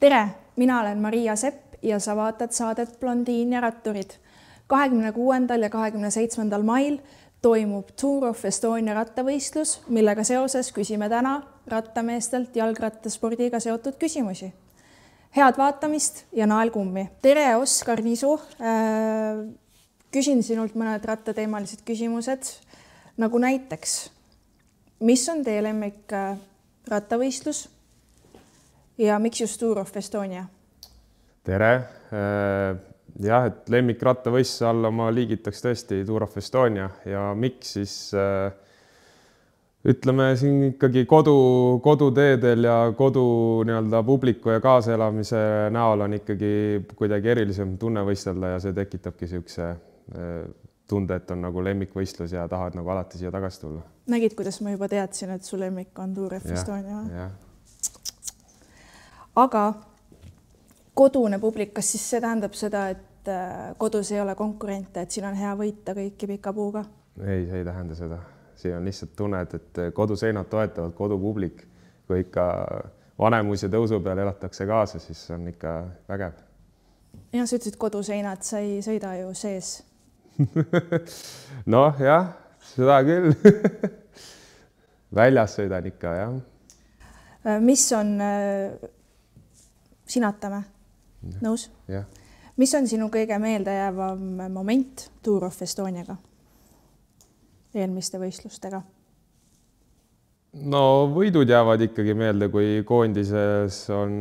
tere, mina olen Maria Sepp ja sa vaatad saadet Blondiin ja ratturid. kahekümne kuuendal ja kahekümne seitsmendal mail toimub Tour of Estonia rattavõistlus, millega seoses küsime täna rattameestelt jalgrattaspordiga seotud küsimusi. head vaatamist ja nael kummi. tere, Oskar Nisu äh,. küsin sinult mõned rattateemalised küsimused nagu näiteks, mis on teie lemmik äh, rattavõistlus ja miks just Tour of Estonia? tere. jah, et lemmikrattavõistluse alla ma liigitaks tõesti Tour of Estonia ja miks siis äh, ütleme siin ikkagi kodu, koduteedel ja kodu nii-öelda publiku ja kaasaelamise näol on ikkagi kuidagi erilisem tunne võistelda ja see tekitabki niisuguse tunde, et on nagu lemmikvõistlus ja tahad nagu alati siia tagasi tulla. nägid, kuidas ma juba teadsin, et su lemmik on Tour of Estonia? Jah aga kodune publik, kas siis see tähendab seda, et äh, kodus ei ole konkurente, et siin on hea võita kõiki pika puuga? ei, see ei tähenda seda, siin on lihtsalt tunned, et koduseinad toetavad kodupublik, kui ikka Vanemuise tõusu peal elatakse kaasa, siis on ikka vägev. ja sa ütlesid koduseinad, sa ei sõida ju sees noh, jah, seda küll väljas sõidan ikka jah. Äh, mis on äh, sinatame, nõus? mis on sinu kõige meeldejäävam moment Tour of Estoniaga, eelmiste võistlustega? no võidud jäävad ikkagi meelde, kui koondises on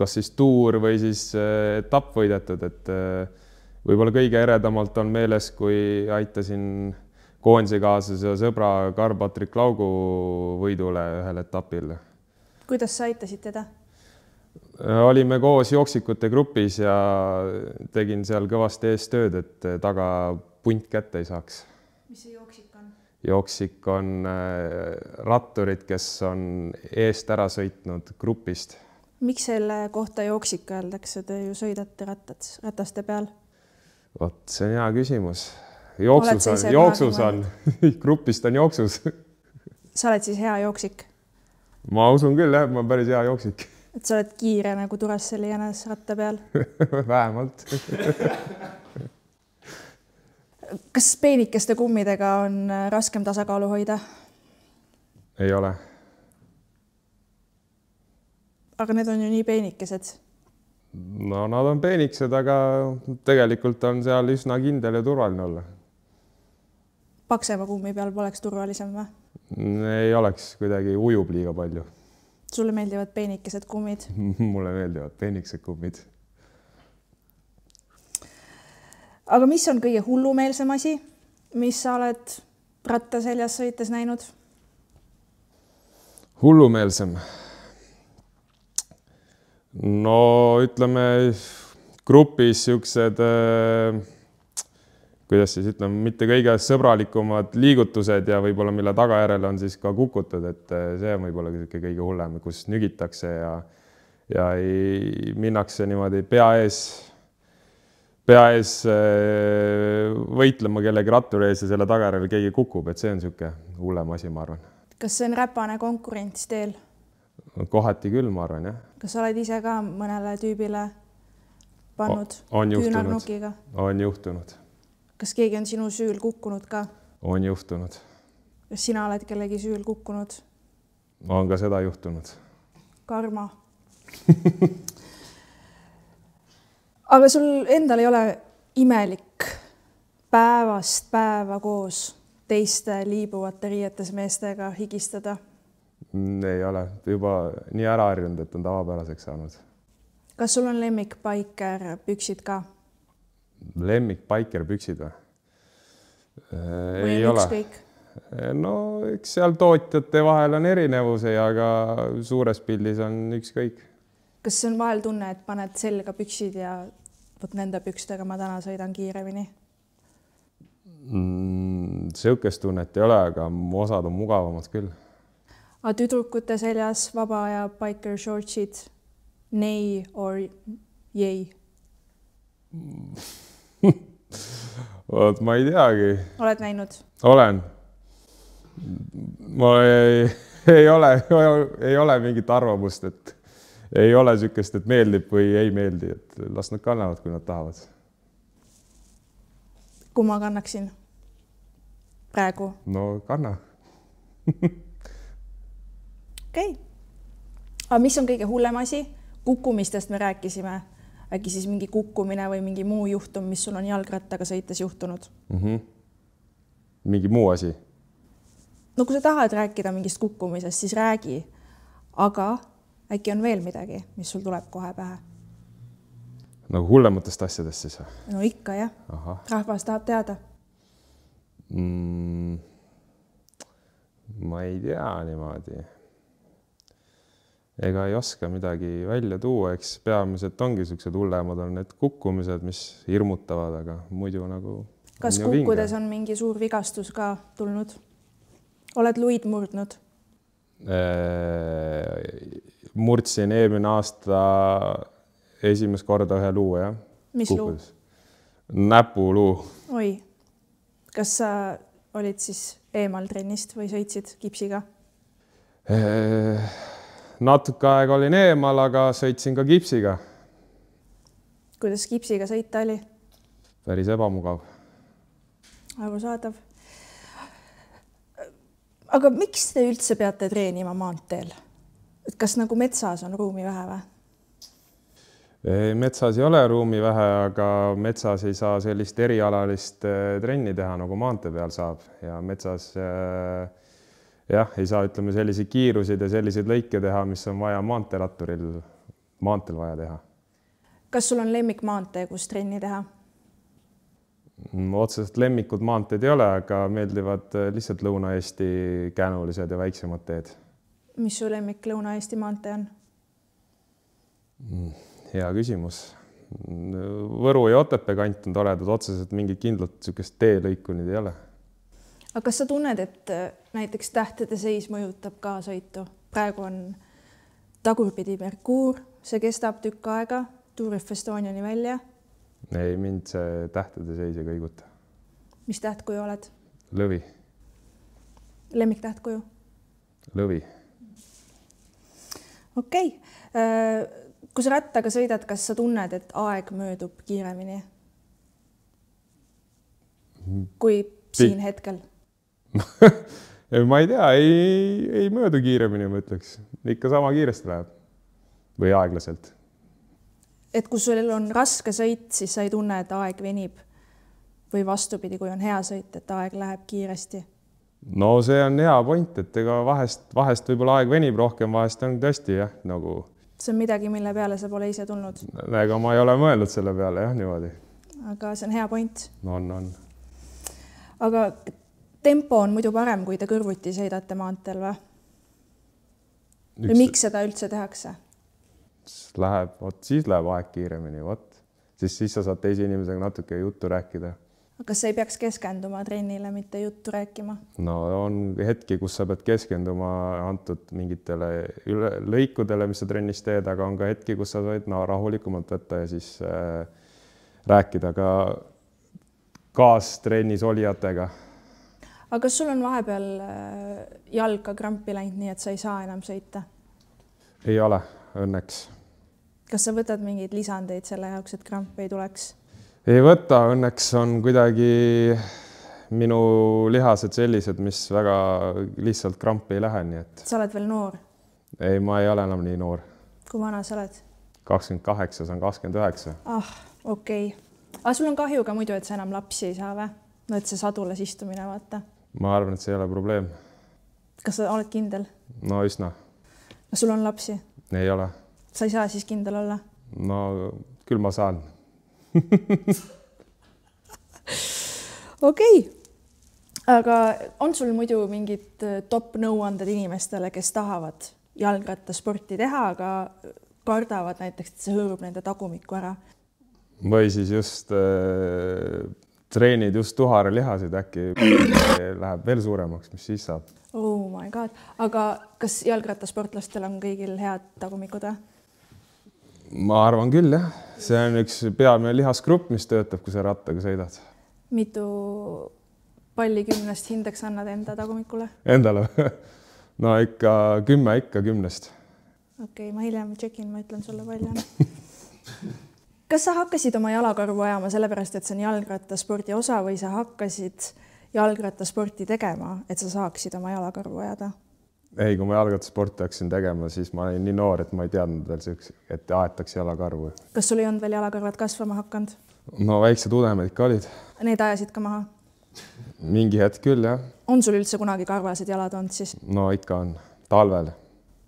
kas siis tuur või siis äh, etapp võidetud, et äh, võib-olla kõige eredamalt on meeles, kui aitasin koondise kaaslase ja sõbra Karl-Patrik Laugu võidule ühel etapil. kuidas sa aitasid teda? Olime koos jooksikute grupis ja tegin seal kõvasti eestööd, et taga punt kätte ei saaks. mis see jooksik on? jooksik on äh, ratturid, kes on eest ära sõitnud grupist. miks selle kohta jooksik öeldakse, te ju sõidate rattat, rataste peal? vot see on hea küsimus. jooksus on, jooksus on grupist on jooksus sa oled siis hea jooksik? ma usun küll jah, ma olen päris hea jooksik et sa oled kiire nagu Duracell'i jänes ratta peal vähemalt kas peenikeste kummidega on äh, raskem tasakaalu hoida? ei ole. aga need on ju nii peenikesed. no nad on peenikesed, aga tegelikult on seal üsna kindel ja turvaline olla. paksema kummi peal poleks turvalisem või? ei oleks, kuidagi ujub liiga palju sulle meeldivad peenikesed kummid mulle meeldivad peenikesed kummid. aga mis on kõige hullumeelsem asi, mis sa oled ratta seljas sõites näinud? hullumeelsem? no ütleme grupis siuksed äh, kuidas siis ütleme, mitte kõige sõbralikumad liigutused ja võib-olla mille tagajärjel on siis ka kukutud, et eh, see on võib-olla niisugune kõige hullem, kus nügitakse ja ja ei, minnakse niimoodi pea ees, pea ees eh, võitlema kellegi ratturi ees ja selle tagajärjel keegi kukub, et see on niisugune hullem asi, ma arvan. kas see on räpane konkurents teel? kohati küll, ma arvan, jah. kas sa oled ise ka mõnele tüübile pannud küünarnukiga? on juhtunud kas keegi on sinu süül kukkunud ka? on juhtunud. kas sina oled kellegi süül kukkunud? on ka seda juhtunud. karma aga sul endal ei ole imelik päevast päeva koos teiste liibuvate riietes meestega higistada? ei ole, juba nii ära harjunud, et on tavapäraseks saanud. kas sul on lemmik baiker püksid ka? lemmik baikerpüksid või? Ei ole. no eks seal tootjate vahel on erinevusi, aga suures pildis on ükskõik. kas on vahel tunne, et paned selga püksid ja vot nende pükstega ma täna sõidan kiiremini mm,? sihukest tunnet ei ole, aga osad on mugavamad küll. aga tüdrukute seljas vaba aja biker shortsid, nei or yay vot ma ei teagi. oled näinud? olen. ma ei, ei ole, ei ole mingit arvamust, et, ei ole niisugust, et meeldib või ei meeldi, et las nad kannavad, kui nad tahavad. kui ma kannaksin praegu? no kanna okei okay., aga mis on kõige hullem asi? kukkumistest me rääkisime, äkki siis mingi kukkumine või mingi muu juhtum, mis sul on jalgrattaga sõites juhtunud mm? -hmm. mingi muu asi? no kui sa tahad rääkida mingist kukkumisest, siis räägi. aga äkki on veel midagi, mis sul tuleb kohe pähe? nagu hullematest asjadest siis või? no ikka jah. rahvas tahab teada mm,? ma ei tea niimoodi. Ega ei oska midagi välja tuua, eks peamiselt ongi niisugused hullemad on need kukkumised, mis hirmutavad, aga muidu nagu. kas kukkudes on mingi suur vigastus ka tulnud? oled luid murdnud? murdsin eelmine aasta esimest korda ühe luu, jah. mis Kukkus. luu? näpuluu. oi, kas sa olid siis eemal trennist või sõitsid kipsiga? Natuke aega olin eemal, aga sõitsin ka kipsiga. kuidas kipsiga sõita oli? päris ebamugav. arusaadav. aga miks te üldse peate treenima maanteel? et kas nagu metsas on ruumi vähe või? metsas ei ole ruumi vähe, aga metsas ei saa sellist erialalist äh, trenni teha, nagu maantee peal saab ja metsas äh, jah, ei saa, ütleme selliseid kiiruseid ja selliseid lõike teha, mis on vaja maanteeratturil, maanteel vaja teha. kas sul on lemmikmaantee, kus trenni teha? Mm, otseselt lemmikud maanteed ei ole, aga meeldivad äh, lihtsalt Lõuna-Eesti käänulised ja väiksemad teed. mis su lemmik Lõuna-Eesti maantee on mm.? hea küsimus. Võru ja Otepää kant on toredad, otseselt mingit kindlat niisugust teelõiku nüüd ei ole. Aga kas sa tunned, et äh, näiteks tähtede seis mõjutab ka sõitu? praegu on tagurpidi Merkuur, see kestab tükk aega, Tour of Estoniani välja. ei, mind see tähtede seis ei kõiguta. mis tähtkuju oled? lõvi. lemmiktähtkuju? lõvi. okei okay. Äh, kui sa rattaga sõidad, kas sa tunned, et aeg möödub kiiremini? kui siin hetkel ma ei tea, ei, ei möödu kiiremini, ma ütleks, ikka sama kiiresti läheb või aeglaselt. et kui sul on raske sõit, siis sa ei tunne, et aeg venib või vastupidi, kui on hea sõit, et aeg läheb kiiresti? no see on hea point, et ega vahest, vahest võib-olla aeg venib rohkem, vahest on tõesti jah, nagu see on midagi, mille peale sa pole ise tulnud? ega ma ei ole mõelnud selle peale jah, niimoodi. aga see on hea point on, on. aga tempo on muidu parem, kui te kõrvuti sõidate maanteel või? või miks seda üldse tehakse? Läheb, vot siis läheb aeg kiiremini, vot siis, siis sa saad teise inimesega natuke juttu rääkida kas sa ei peaks keskenduma trennile, mitte juttu rääkima? no on hetki, kus sa pead keskenduma antud mingitele üle, lõikudele, mis sa trennis teed, aga on ka hetki, kus sa võid no, rahulikumalt võtta ja siis äh, rääkida ka kaastrennis olijatega. Aga kas sul on vahepeal äh, jalg ka krampi läinud, nii et sa ei saa enam sõita? ei ole, õnneks. kas sa võtad mingeid lisandeid selle jaoks, et krampi ei tuleks? ei võta, õnneks on kuidagi minu lihased sellised, mis väga lihtsalt krampi ei lähe, nii et. sa oled veel noor? ei, ma ei ole enam nii noor. kui vana sa oled? kakskümmend kaheksa, saan kakskümmend üheksa. ah, okei okay.. aga sul on kahju ka muidu, et sa enam lapsi ei saa või? no et see sadulas istumine, vaata. Ma arvan, et see ei ole probleem. kas sa oled kindel? no üsna. kas sul on lapsi? ei ole. sa ei saa siis kindel olla? no küll ma saan okei okay., aga on sul muidu mingid äh, top nõuanded inimestele, kes tahavad jalgrattasporti teha, aga kardavad näiteks, et see hõõrub nende tagumikku ära? või siis just äh, treenid just tuharalihaseid, äkki läheb veel suuremaks, mis siis saab? Oh my god, aga kas jalgrattasportlastel on kõigil head tagumikud või? ma arvan küll jah, see on üks peamine lihasgrupp, mis töötab, kui sa rattaga sõidad. mitu palli kümnest hindeks annad enda tagumikule? Endale no ikka kümme ikka kümnest. okei okay,, ma hiljem tšekin, ma ütlen sulle palju kas sa hakkasid oma jalakarvu ajama sellepärast, et see on jalgrattaspordi osa või sa hakkasid jalgrattasporti tegema, et sa saaksid oma jalakarvu ajada? ei, kui ma jalgrattasporti hakkasin tegema, siis ma olin nii noor, et ma ei teadnud veel siukse, et aetakse jalakarvu. kas sul ei olnud veel jalakarvad kasvama hakanud? no väiksed udemed ikka olid. Need ajasid ka maha? mingi hetk küll, jah. on sul üldse kunagi karvased jalad olnud siis? no ikka on, talvel.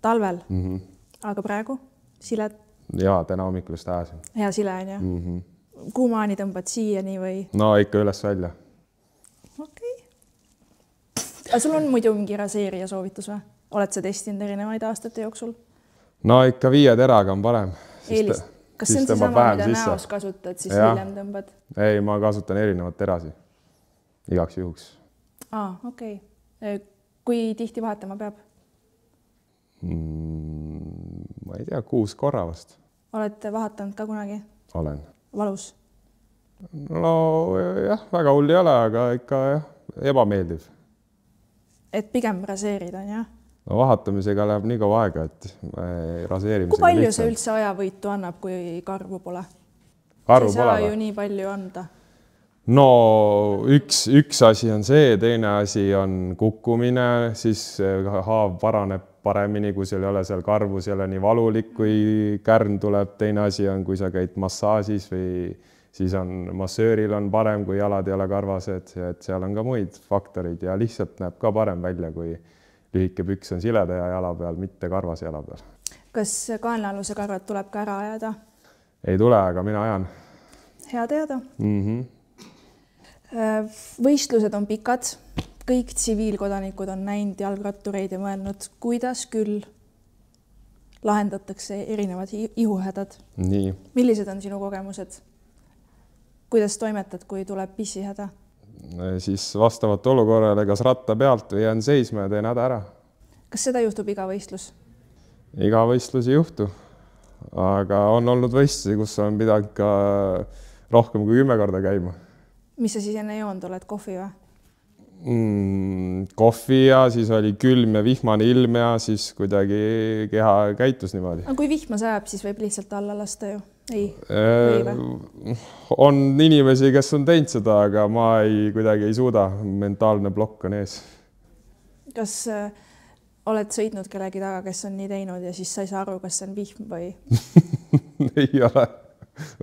talvel mm? -hmm. aga praegu, siled? Ja täna hommikul just ajasin. hea sile on ju mm? -hmm. kuhu maani tõmbad siiani või? no ikka üles-välja. okei okay.. aga sul on muidu mingi raseerija soovitus või? oled sa testinud erinevaid aastate jooksul? no ikka viie teraga on parem. eelist, kas see on seesama, mida sisse. näos kasutad, siis ja. hiljem tõmbad? ei, ma kasutan erinevaid terasid igaks juhuks. aa, okei okay.. kui tihti vahetama peab mm,? ma ei tea, kuus korra vast olete vahetanud ka kunagi? olen. valus? nojah, väga hull ei ole, aga ikka jah, ebameeldiv. et pigem raseerid on jah? no vahetamisega läheb nii kaua aega, et raseerimisega. kui palju see üldse ajavõitu annab, kui karvu pole? karvu pole või? ju nii palju anda no üks, üks asi on see, teine asi on kukkumine, siis haav paraneb paremini, kui sul ei ole seal karvus ei ole nii valulik, kui kärn tuleb, teine asi on, kui sa käid massaažis või siis on massööril on parem, kui jalad ei ole karvased, et seal on ka muid faktoreid ja lihtsalt näeb ka parem välja, kui lühike püks on sileda jala peal, mitte karvase jala peal. kas kaenlaaluse karvad tuleb ka ära ajada? ei tule, aga mina ajan. hea teada mm. -hmm. võistlused on pikad kõik tsiviilkodanikud on näinud jalgrattureid ja mõelnud, kuidas küll lahendatakse erinevad ihuhädad. millised on sinu kogemused? kuidas toimetad, kui tuleb pissihäda? siis vastavalt olukorrale, kas ratta pealt või jään seisma ja teen häda ära. kas seda juhtub iga võistlus? iga võistlus ei juhtu, aga on olnud võistlusi, kus olen pidanud ka rohkem kui kümme korda käima. mis sa siis enne joonud oled, kohvi või? Mm, kohvi ja siis oli külm ja vihmane ilm ja siis kuidagi keha käitus niimoodi. aga kui vihma sajab, siis võib lihtsalt alla lasta ju, ei äh,? on inimesi, kes on teinud seda, aga ma ei, kuidagi ei suuda, mentaalne plokk on ees. kas äh, oled sõitnud kellegi taga, kes on nii teinud ja siis sa ei saa aru, kas see on vihm või? Ei ole,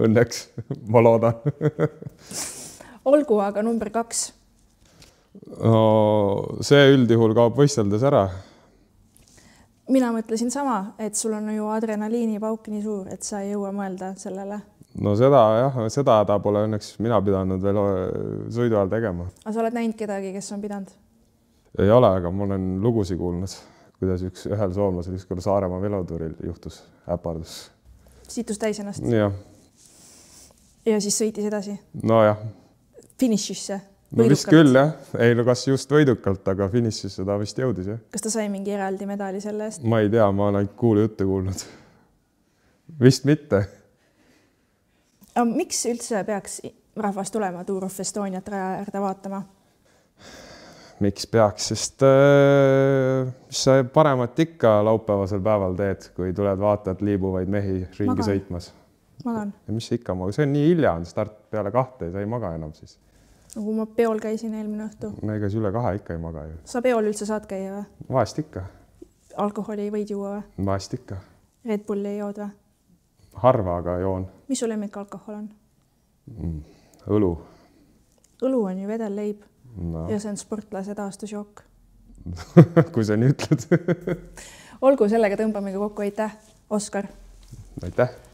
õnneks, ma loodan. Olgu, aga number kaks no see üldjuhul kaob võisteldes ära. mina mõtlesin sama, et sul on ju adrenaliinipauk nii suur, et sa ei jõua mõelda sellele. no seda jah, seda häda pole õnneks mina pidanud veel sõidu ajal tegema. aga sa oled näinud kedagi, kes on pidanud? ei ole, aga ma olen lugusid kuulnud, kuidas üks, ühel soomlasel ükskord Saaremaa velotuuril juhtus, äpardus. situs täis ennast? jah. ja siis sõitis edasi? nojah. finišisse no vist küll jah, ei no kas just võidukalt, aga finišisse ta vist jõudis jah. kas ta sai mingi eraldi medali selle eest? ma ei tea, ma olen ainult kuulujutte kuulnud. vist mitte. miks üldse peaks rahvas tulema Tour of Estoniat raja äärde vaatama? miks peaks, sest äh, mis sa paremat ikka laupäevasel päeval teed, kui tuled, vaatad liibuvaid mehi ringi magan. sõitmas. magan. mis ikka, see on nii hilja on start peale kahte, sa ei maga enam siis nagu ma peol käisin eelmine õhtu. no ega sa üle kahe ikka ei maga ju. sa peol üldse saad käia või? vahest ikka. alkoholi võid juua või? vahest ikka. Red Bulli ei jood või? harva, aga joon. mis su lemmikalkohol on mm,? õlu. õlu on ju vedelleib no. ja see on sportlase taastusjook kui sa nii ütled olgu, sellega tõmbame kokku, aitäh, Oskar. aitäh